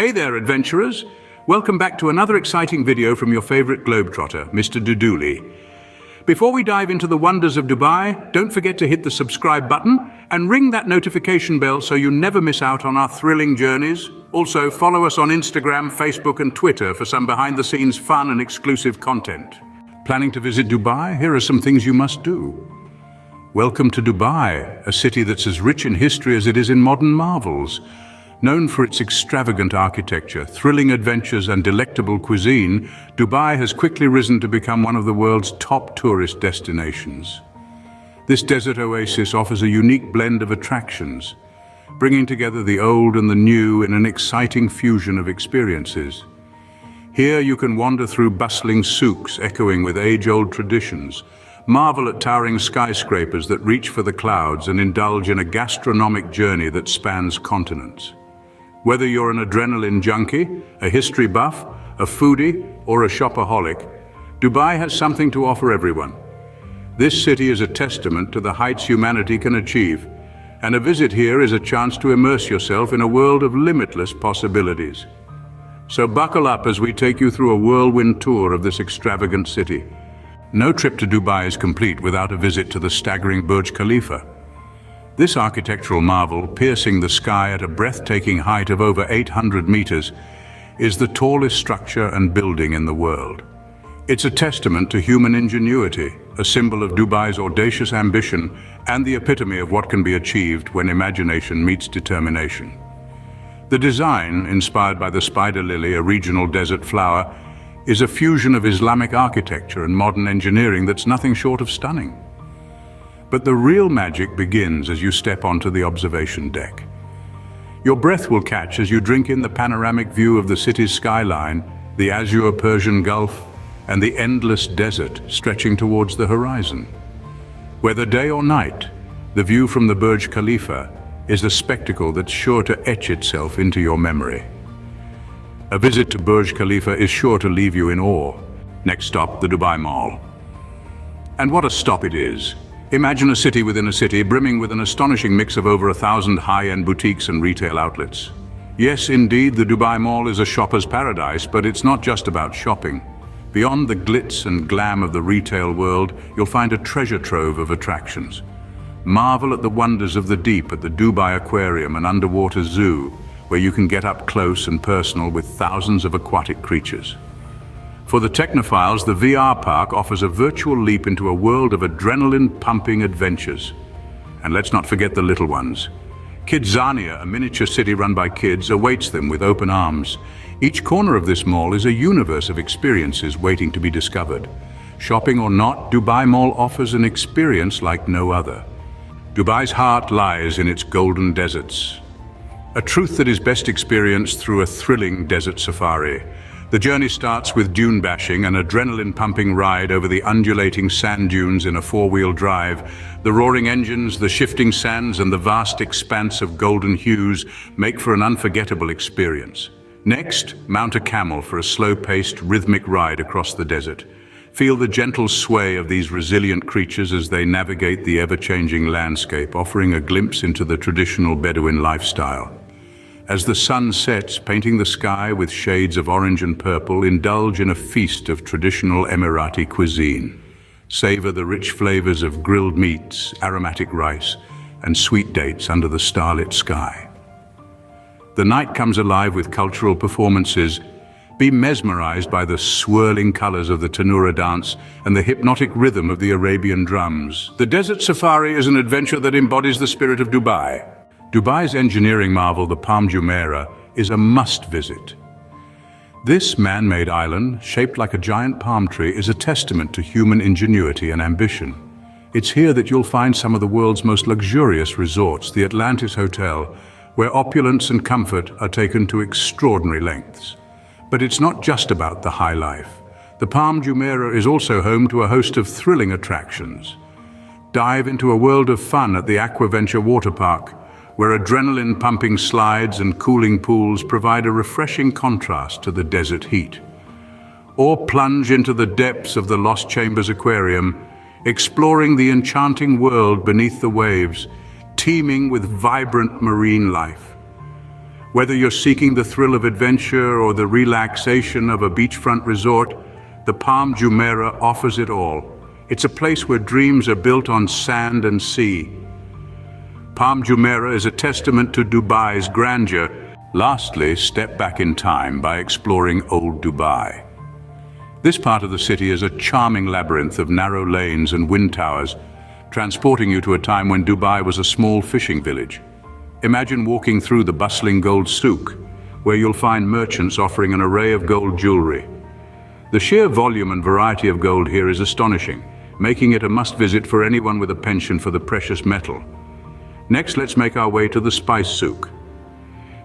Hey there, adventurers! Welcome back to another exciting video from your favorite globetrotter, Mr. Duduly. Before we dive into the wonders of Dubai, don't forget to hit the subscribe button and ring that notification bell so you never miss out on our thrilling journeys. Also, follow us on Instagram, Facebook and Twitter for some behind-the-scenes fun and exclusive content. Planning to visit Dubai? Here are some things you must do. Welcome to Dubai, a city that's as rich in history as it is in modern marvels. Known for its extravagant architecture, thrilling adventures and delectable cuisine, Dubai has quickly risen to become one of the world's top tourist destinations. This desert oasis offers a unique blend of attractions, bringing together the old and the new in an exciting fusion of experiences. Here you can wander through bustling souks echoing with age-old traditions, marvel at towering skyscrapers that reach for the clouds and indulge in a gastronomic journey that spans continents. Whether you're an adrenaline junkie, a history buff, a foodie, or a shopaholic, Dubai has something to offer everyone. This city is a testament to the heights humanity can achieve, and a visit here is a chance to immerse yourself in a world of limitless possibilities. So buckle up as we take you through a whirlwind tour of this extravagant city. No trip to Dubai is complete without a visit to the staggering Burj Khalifa. This architectural marvel, piercing the sky at a breathtaking height of over 800 meters, is the tallest structure and building in the world. It's a testament to human ingenuity, a symbol of Dubai's audacious ambition and the epitome of what can be achieved when imagination meets determination. The design, inspired by the spider lily, a regional desert flower, is a fusion of Islamic architecture and modern engineering that's nothing short of stunning. But the real magic begins as you step onto the observation deck. Your breath will catch as you drink in the panoramic view of the city's skyline, the azure Persian Gulf, and the endless desert stretching towards the horizon. Whether day or night, the view from the Burj Khalifa is a spectacle that's sure to etch itself into your memory. A visit to Burj Khalifa is sure to leave you in awe. Next stop, the Dubai Mall. And what a stop it is. Imagine a city within a city brimming with an astonishing mix of over a thousand high-end boutiques and retail outlets. Yes, indeed, the Dubai Mall is a shopper's paradise, but it's not just about shopping. Beyond the glitz and glam of the retail world, you'll find a treasure trove of attractions. Marvel at the wonders of the deep at the Dubai Aquarium and underwater zoo, where you can get up close and personal with thousands of aquatic creatures. For the technophiles, the VR Park offers a virtual leap into a world of adrenaline-pumping adventures. And let's not forget the little ones. Kidzania, a miniature city run by kids, awaits them with open arms. Each corner of this mall is a universe of experiences waiting to be discovered. Shopping or not, Dubai Mall offers an experience like no other. Dubai's heart lies in its golden deserts. A truth that is best experienced through a thrilling desert safari. The journey starts with dune bashing, an adrenaline-pumping ride over the undulating sand dunes in a four-wheel drive. The roaring engines, the shifting sands and the vast expanse of golden hues make for an unforgettable experience. Next, mount a camel for a slow-paced, rhythmic ride across the desert. Feel the gentle sway of these resilient creatures as they navigate the ever-changing landscape, offering a glimpse into the traditional Bedouin lifestyle. As the sun sets, painting the sky with shades of orange and purple, indulge in a feast of traditional Emirati cuisine. Savor the rich flavors of grilled meats, aromatic rice, and sweet dates under the starlit sky. The night comes alive with cultural performances. Be mesmerized by the swirling colors of the Tanura dance and the hypnotic rhythm of the Arabian drums. The Desert Safari is an adventure that embodies the spirit of Dubai. Dubai's engineering marvel, the Palm Jumeirah, is a must-visit. This man-made island, shaped like a giant palm tree, is a testament to human ingenuity and ambition. It's here that you'll find some of the world's most luxurious resorts, the Atlantis Hotel, where opulence and comfort are taken to extraordinary lengths. But it's not just about the high life. The Palm Jumeirah is also home to a host of thrilling attractions. Dive into a world of fun at the Aquaventure Water Park, where adrenaline-pumping slides and cooling pools provide a refreshing contrast to the desert heat. Or plunge into the depths of the Lost Chambers Aquarium, exploring the enchanting world beneath the waves, teeming with vibrant marine life. Whether you're seeking the thrill of adventure or the relaxation of a beachfront resort, the Palm Jumeirah offers it all. It's a place where dreams are built on sand and sea. Palm Jumeirah is a testament to Dubai's grandeur. Lastly, step back in time by exploring Old Dubai. This part of the city is a charming labyrinth of narrow lanes and wind towers, transporting you to a time when Dubai was a small fishing village. Imagine walking through the bustling gold souk, where you'll find merchants offering an array of gold jewelry. The sheer volume and variety of gold here is astonishing, making it a must-visit for anyone with a penchant for the precious metal. Next, let's make our way to the spice souk.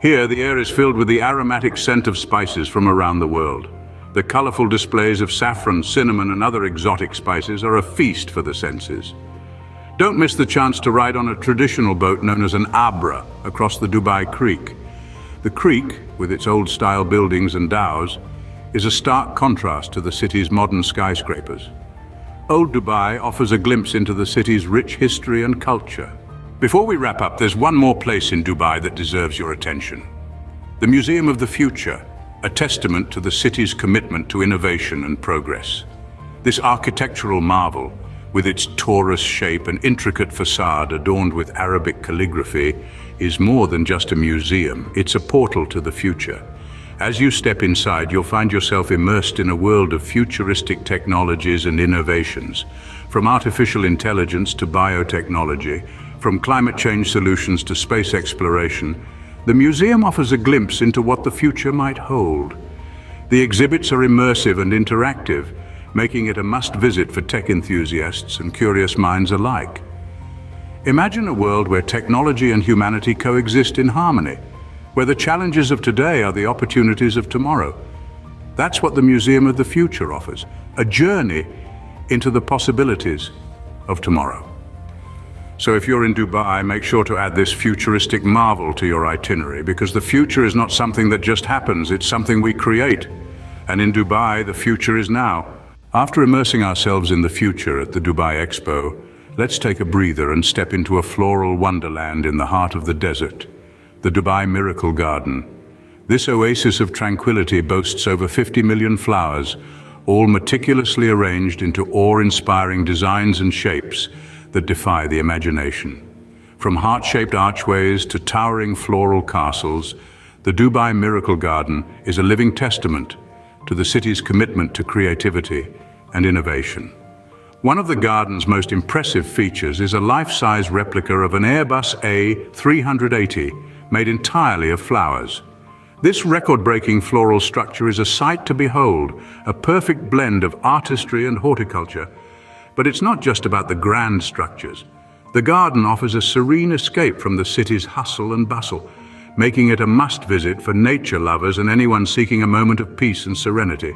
Here, the air is filled with the aromatic scent of spices from around the world. The colorful displays of saffron, cinnamon and other exotic spices are a feast for the senses. Don't miss the chance to ride on a traditional boat known as an abra across the Dubai Creek. The creek, with its old-style buildings and dhows, is a stark contrast to the city's modern skyscrapers. Old Dubai offers a glimpse into the city's rich history and culture. Before we wrap up, there's one more place in Dubai that deserves your attention. The Museum of the Future, a testament to the city's commitment to innovation and progress. This architectural marvel with its torus shape and intricate facade adorned with Arabic calligraphy, is more than just a museum. It's a portal to the future. As you step inside, you'll find yourself immersed in a world of futuristic technologies and innovations, from artificial intelligence to biotechnology, from climate change solutions to space exploration, the museum offers a glimpse into what the future might hold. The exhibits are immersive and interactive, making it a must-visit for tech enthusiasts and curious minds alike. Imagine a world where technology and humanity coexist in harmony, where the challenges of today are the opportunities of tomorrow. That's what the Museum of the Future offers, a journey into the possibilities of tomorrow. So if you're in Dubai, make sure to add this futuristic marvel to your itinerary, because the future is not something that just happens, it's something we create. And in Dubai, the future is now. After immersing ourselves in the future at the Dubai Expo, let's take a breather and step into a floral wonderland in the heart of the desert, the Dubai Miracle Garden. This oasis of tranquility boasts over 50 million flowers, all meticulously arranged into awe-inspiring designs and shapes that defy the imagination. From heart-shaped archways to towering floral castles, the Dubai Miracle Garden is a living testament to the city's commitment to creativity and innovation. One of the garden's most impressive features is a life-size replica of an Airbus A380 made entirely of flowers. This record-breaking floral structure is a sight to behold, a perfect blend of artistry and horticulture. But it's not just about the grand structures. The garden offers a serene escape from the city's hustle and bustle, making it a must-visit for nature lovers and anyone seeking a moment of peace and serenity.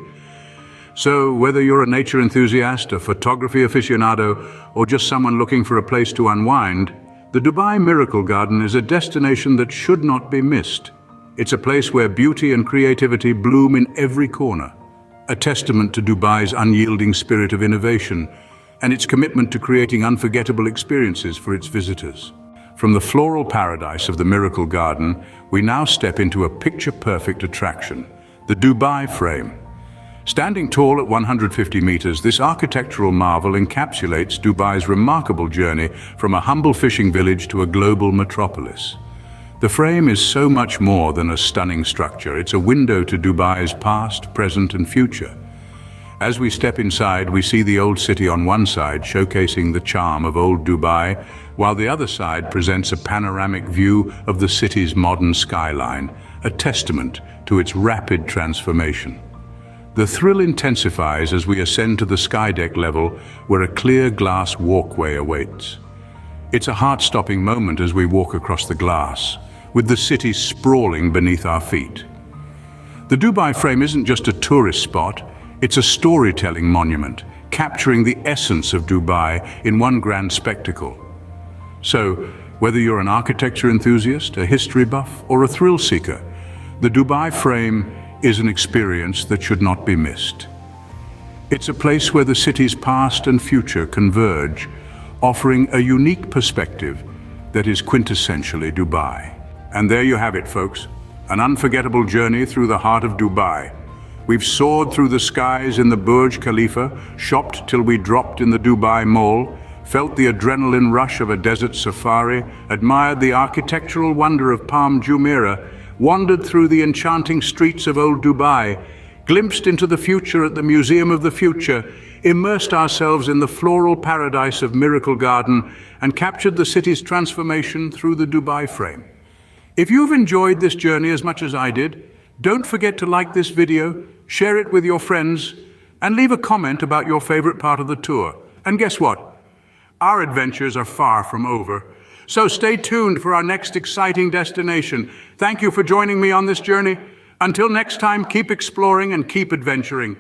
So, whether you're a nature enthusiast, a photography aficionado, or just someone looking for a place to unwind, the Dubai Miracle Garden is a destination that should not be missed. It's a place where beauty and creativity bloom in every corner, a testament to Dubai's unyielding spirit of innovation and its commitment to creating unforgettable experiences for its visitors. From the floral paradise of the Miracle Garden, we now step into a picture-perfect attraction, the Dubai Frame. Standing tall at 150 meters, this architectural marvel encapsulates Dubai's remarkable journey from a humble fishing village to a global metropolis. The frame is so much more than a stunning structure. It's a window to Dubai's past, present and future. As we step inside, we see the old city on one side showcasing the charm of old Dubai, while the other side presents a panoramic view of the city's modern skyline, a testament to its rapid transformation. The thrill intensifies as we ascend to the skydeck level where a clear glass walkway awaits. It's a heart-stopping moment as we walk across the glass, with the city sprawling beneath our feet. The Dubai frame isn't just a tourist spot, it's a storytelling monument, capturing the essence of Dubai in one grand spectacle. So, whether you're an architecture enthusiast, a history buff, or a thrill seeker, the Dubai frame is an experience that should not be missed. It's a place where the city's past and future converge, offering a unique perspective that is quintessentially Dubai. And there you have it, folks. an unforgettable journey through the heart of Dubai. We've soared through the skies in the Burj Khalifa, shopped till we dropped in the Dubai Mall, felt the adrenaline rush of a desert safari, admired the architectural wonder of Palm Jumeirah, wandered through the enchanting streets of old Dubai, glimpsed into the future at the Museum of the Future, immersed ourselves in the floral paradise of Miracle Garden, and captured the city's transformation through the Dubai frame. If you've enjoyed this journey as much as I did, don't forget to like this video, share it with your friends, and leave a comment about your favorite part of the tour. And guess what? Our adventures are far from over. So stay tuned for our next exciting destination. Thank you for joining me on this journey. Until next time, keep exploring and keep adventuring.